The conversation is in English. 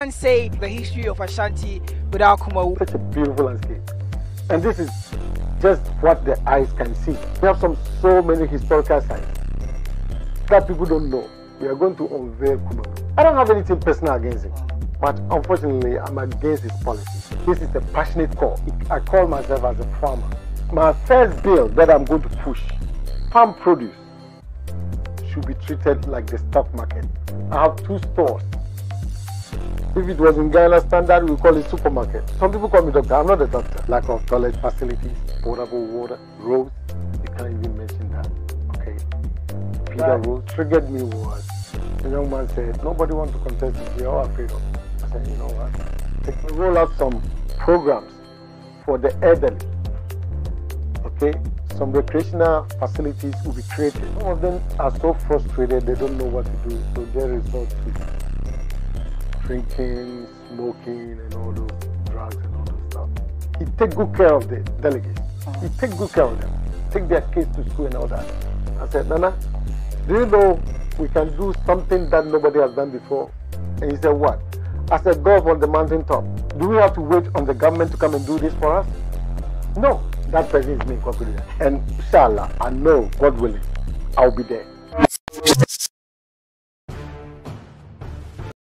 can't say the history of Ashanti without Kumawu. Such a beautiful landscape. And this is just what the eyes can see. We have some so many historical sites that people don't know. We are going to unveil Kumawu. I don't have anything personal against him, but unfortunately, I'm against his policy. This is a passionate call. I call myself as a farmer. My first bill that I'm going to push, farm produce, should be treated like the stock market. I have two stores if it was in Ghana standard, we call it supermarket. Some people call me doctor. I'm not a doctor. Lack of toilet facilities, potable water, roads. You can't even mention that. Okay. Peter Road triggered me was the young man said, nobody wants to contest this. We're all afraid of it. I said, you know what? They can roll out some programs for the elderly. Okay? Some recreational facilities will be created. Some of them are so frustrated they don't know what to do, so they resort to drinking, smoking, and all those drugs and all those stuff. He take good care of the delegates. He oh. take good care of them. Take their kids to school and all that. I said, Nana, do you know we can do something that nobody has done before? And he said, what? I said, go up on the mountain top. Do we have to wait on the government to come and do this for us? No, that person is me, And inshallah, I know, God willing, I'll be there.